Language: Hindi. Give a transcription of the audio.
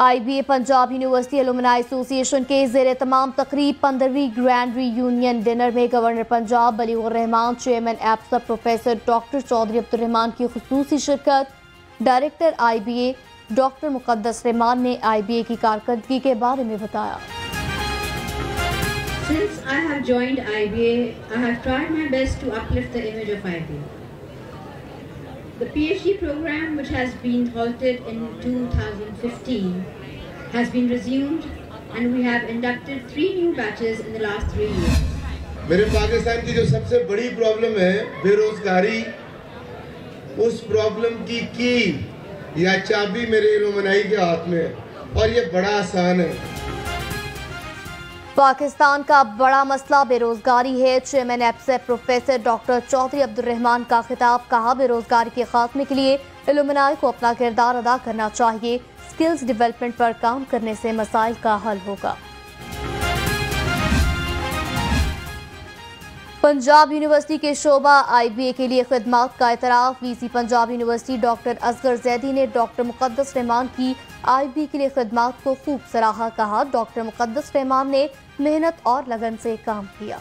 I B A Punjab university alumni association के जेर तमाम तकरीब पंद्रहवीं ग्रैंड रीयूनियन डिनर में गवर्नर पंजाब बलीगुर रहमान चेयरमैन एप्सा प्रोफेसर डॉक्टर चौधरी अब्दुलरहमान की खसूसी शिरकत director I B A doctor Muqaddas Rahman ने आई बी ए की कारकर्दगी के बारे में बताया Since I have joined IBA, I have tried my best to uplift the image of IBA. The PhD program, which has been halted in 2015, has been resumed and we have inducted three new batches in the last three years. मेरे पाकिस्तान की जो सबसे बड़ी प्रॉब्लम है बेरोजगारी उस प्रॉब्लम की की या चाबी मेरे इलमनाई के हाथ में है और ये बड़ा आसान है पाकिस्तान का बड़ा मसला, बेरोजगारी है। चेयरमैन एपसेप प्रोफेसर डॉक्टर चौधरी अब्दुलरहमान का खिताब, कहा, बेरोजगारी के खात्मे के लिए इलुमनाई को अपना किरदार अदा करना चाहिए। स्किल्स डेवलपमेंट पर काम करने से मसाइल का हल होगा। पंजाब यूनिवर्सिटी के शोबा आईबीए के लिए खदमात का एतराफ़। VC Punjab university doctor Asghar Zaidi ने डॉक्टर मुकदस रहमान की आईबी के लिए खदमात को खूब सराहा कहा। डॉक्टर मुकदस रहमान ने मेहनत और लगन से काम किया।